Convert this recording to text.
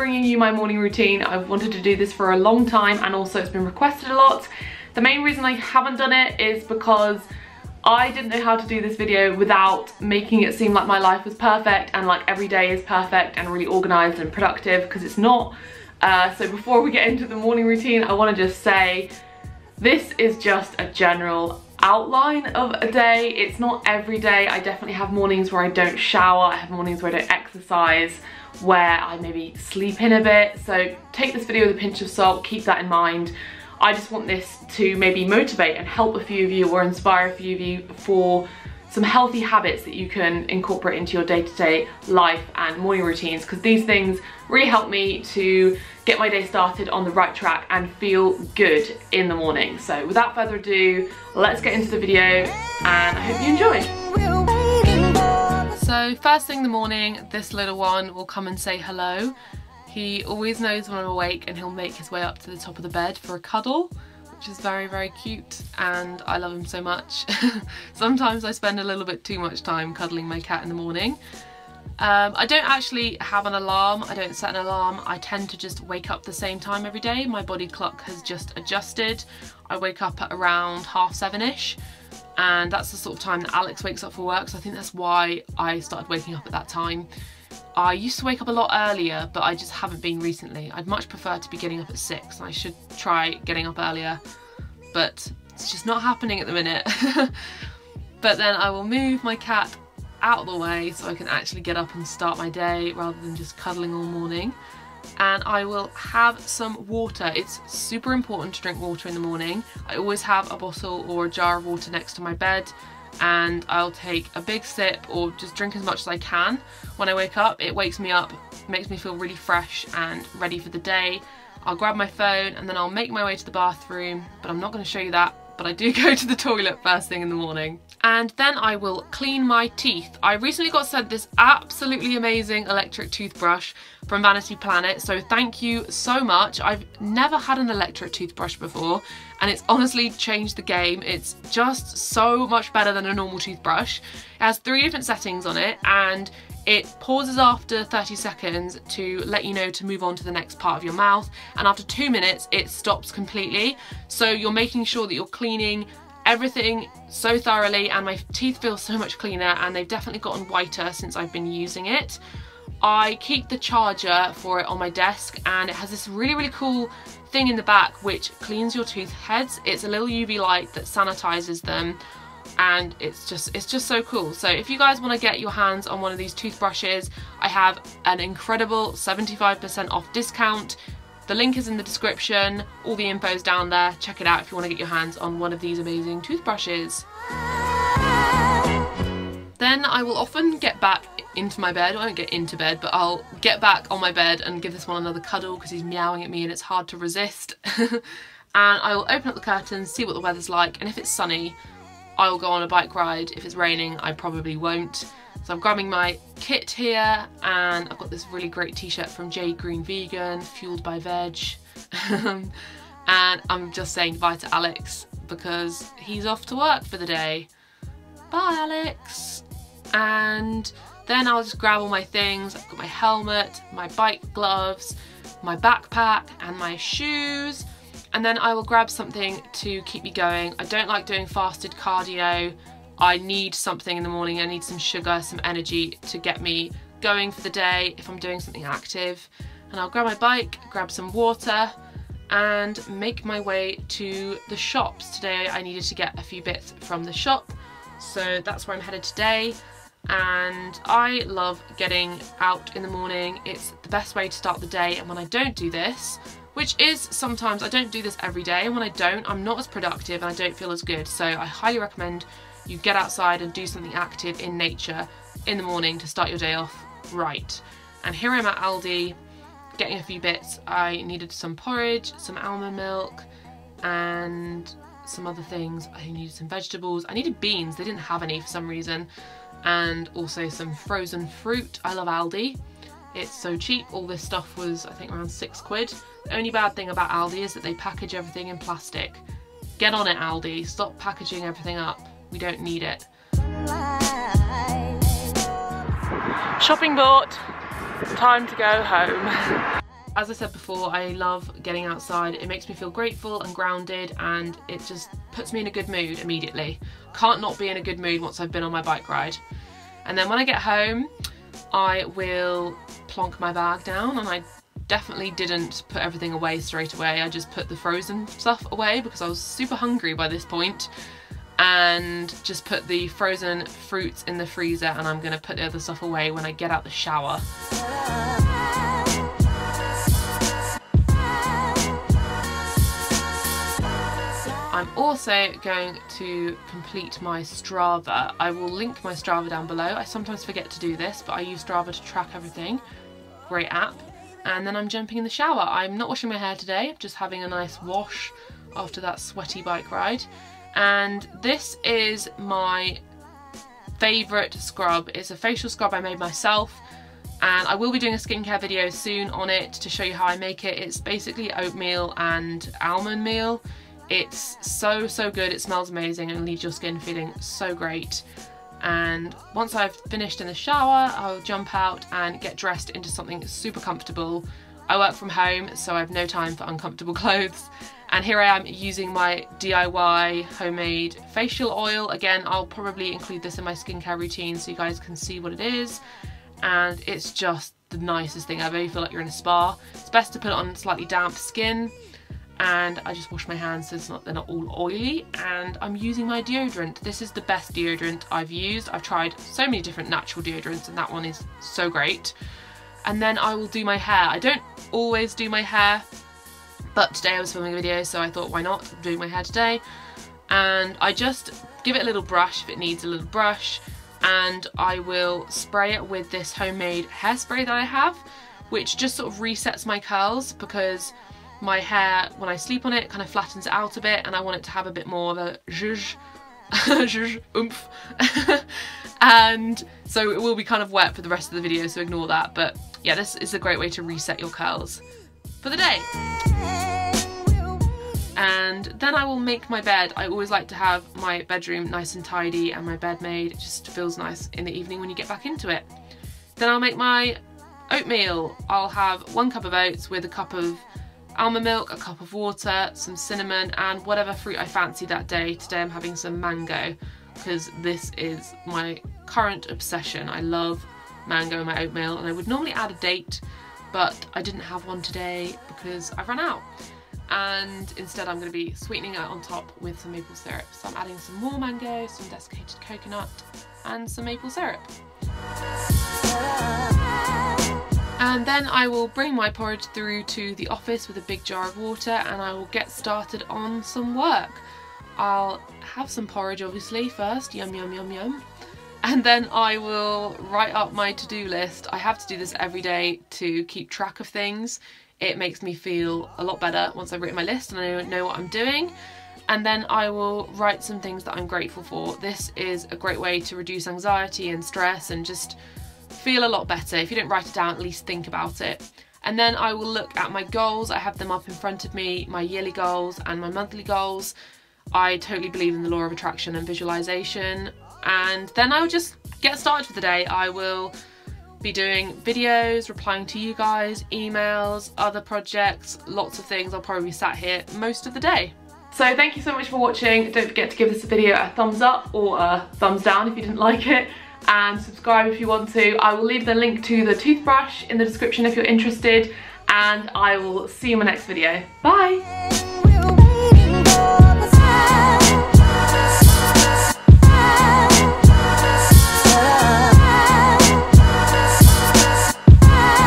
bringing you my morning routine. I've wanted to do this for a long time and also it's been requested a lot. The main reason I haven't done it is because I didn't know how to do this video without making it seem like my life was perfect and like every day is perfect and really organized and productive because it's not. Uh, so before we get into the morning routine, I wanna just say, this is just a general outline of a day. It's not every day. I definitely have mornings where I don't shower. I have mornings where I don't exercise, where I maybe sleep in a bit. So take this video with a pinch of salt, keep that in mind. I just want this to maybe motivate and help a few of you or inspire a few of you for some healthy habits that you can incorporate into your day-to-day -day life and morning routines because these things really help me to get my day started on the right track and feel good in the morning. So without further ado, let's get into the video and I hope you enjoy. So first thing in the morning, this little one will come and say hello. He always knows when I'm awake and he'll make his way up to the top of the bed for a cuddle which is very, very cute and I love him so much. Sometimes I spend a little bit too much time cuddling my cat in the morning. Um, I don't actually have an alarm, I don't set an alarm, I tend to just wake up the same time every day. My body clock has just adjusted. I wake up at around half seven-ish and that's the sort of time that Alex wakes up for work so I think that's why I started waking up at that time. I used to wake up a lot earlier, but I just haven't been recently. I'd much prefer to be getting up at six. I should try getting up earlier, but it's just not happening at the minute. but then I will move my cat out of the way so I can actually get up and start my day rather than just cuddling all morning. And I will have some water. It's super important to drink water in the morning. I always have a bottle or a jar of water next to my bed and I'll take a big sip or just drink as much as I can when I wake up. It wakes me up, makes me feel really fresh and ready for the day. I'll grab my phone and then I'll make my way to the bathroom, but I'm not going to show you that, but I do go to the toilet first thing in the morning and then I will clean my teeth. I recently got sent this absolutely amazing electric toothbrush from Vanity Planet, so thank you so much. I've never had an electric toothbrush before, and it's honestly changed the game. It's just so much better than a normal toothbrush. It has three different settings on it, and it pauses after 30 seconds to let you know to move on to the next part of your mouth and after two minutes it stops completely so you're making sure that you're cleaning everything so thoroughly and my teeth feel so much cleaner and they've definitely gotten whiter since I've been using it. I keep the charger for it on my desk and it has this really really cool thing in the back which cleans your tooth heads. It's a little UV light that sanitizes them and it's just it's just so cool so if you guys want to get your hands on one of these toothbrushes I have an incredible 75% off discount the link is in the description, all the info's down there. Check it out if you want to get your hands on one of these amazing toothbrushes. Then I will often get back into my bed, I won't get into bed, but I'll get back on my bed and give this one another cuddle because he's meowing at me and it's hard to resist. and I will open up the curtains, see what the weather's like, and if it's sunny, I will go on a bike ride. If it's raining, I probably won't. So I'm grabbing my kit here and I've got this really great t-shirt from Jade Green Vegan, fueled by veg. and I'm just saying bye to Alex because he's off to work for the day. Bye Alex! And then I'll just grab all my things. I've got my helmet, my bike gloves, my backpack and my shoes. And then I will grab something to keep me going. I don't like doing fasted cardio I need something in the morning, I need some sugar, some energy to get me going for the day if I'm doing something active. And I'll grab my bike, grab some water and make my way to the shops. Today I needed to get a few bits from the shop, so that's where I'm headed today. And I love getting out in the morning. It's the best way to start the day and when I don't do this, which is sometimes, I don't do this every day, and when I don't, I'm not as productive and I don't feel as good. So I highly recommend you get outside and do something active in nature in the morning to start your day off right. And here I'm at Aldi getting a few bits. I needed some porridge, some almond milk and some other things. I needed some vegetables. I needed beans, they didn't have any for some reason. And also some frozen fruit. I love Aldi. It's so cheap. All this stuff was, I think, around six quid. The only bad thing about Aldi is that they package everything in plastic. Get on it, Aldi. Stop packaging everything up. We don't need it. Shopping bought, time to go home. as I said before, I love getting outside. It makes me feel grateful and grounded and it just puts me in a good mood immediately. Can't not be in a good mood once I've been on my bike ride. And then when I get home, I will plonk my bag down and I definitely didn't put everything away straight away. I just put the frozen stuff away because I was super hungry by this point and just put the frozen fruits in the freezer and I'm going to put the other stuff away when I get out the shower. I'm also going to complete my Strava. I will link my Strava down below. I sometimes forget to do this, but I use Strava to track everything. Great app. And then I'm jumping in the shower. I'm not washing my hair today, just having a nice wash after that sweaty bike ride. And this is my favourite scrub. It's a facial scrub I made myself and I will be doing a skincare video soon on it to show you how I make it. It's basically oatmeal and almond meal it's so, so good. It smells amazing and leaves your skin feeling so great. And once I've finished in the shower, I'll jump out and get dressed into something super comfortable. I work from home, so I have no time for uncomfortable clothes. And here I am using my DIY homemade facial oil. Again, I'll probably include this in my skincare routine so you guys can see what it is. And it's just the nicest thing ever. You feel like you're in a spa. It's best to put it on slightly damp skin and I just wash my hands so it's not, they're not all oily and I'm using my deodorant. This is the best deodorant I've used. I've tried so many different natural deodorants and that one is so great. And then I will do my hair. I don't always do my hair but today I was filming a video so I thought why not I'm doing my hair today and I just give it a little brush if it needs a little brush and I will spray it with this homemade hairspray that I have which just sort of resets my curls because my hair, when I sleep on it, kind of flattens it out a bit and I want it to have a bit more of a zhuzh, oomph. and so it will be kind of wet for the rest of the video, so ignore that. But yeah, this is a great way to reset your curls for the day. And then I will make my bed. I always like to have my bedroom nice and tidy and my bed made. It just feels nice in the evening when you get back into it. Then I'll make my oatmeal. I'll have one cup of oats with a cup of almond milk, a cup of water, some cinnamon and whatever fruit I fancy that day. Today I'm having some mango because this is my current obsession. I love mango in my oatmeal and I would normally add a date but I didn't have one today because I've run out and instead I'm going to be sweetening it on top with some maple syrup. So I'm adding some more mango, some desiccated coconut and some maple syrup. And then I will bring my porridge through to the office with a big jar of water and I will get started on some work. I'll have some porridge obviously first, yum yum yum yum. And then I will write up my to-do list. I have to do this every day to keep track of things. It makes me feel a lot better once I've written my list and I know what I'm doing. And then I will write some things that I'm grateful for. This is a great way to reduce anxiety and stress and just feel a lot better. If you don't write it down, at least think about it. And then I will look at my goals. I have them up in front of me, my yearly goals and my monthly goals. I totally believe in the law of attraction and visualization. And then I will just get started for the day. I will be doing videos, replying to you guys, emails, other projects, lots of things. I'll probably be sat here most of the day. So thank you so much for watching. Don't forget to give this video a thumbs up or a thumbs down if you didn't like it and subscribe if you want to. I will leave the link to the toothbrush in the description if you're interested and I will see you in my next video. Bye!